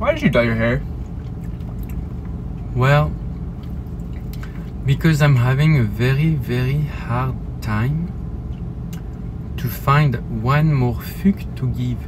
Why did you dye your hair? Well, because I'm having a very, very hard time to find one more fuck to give.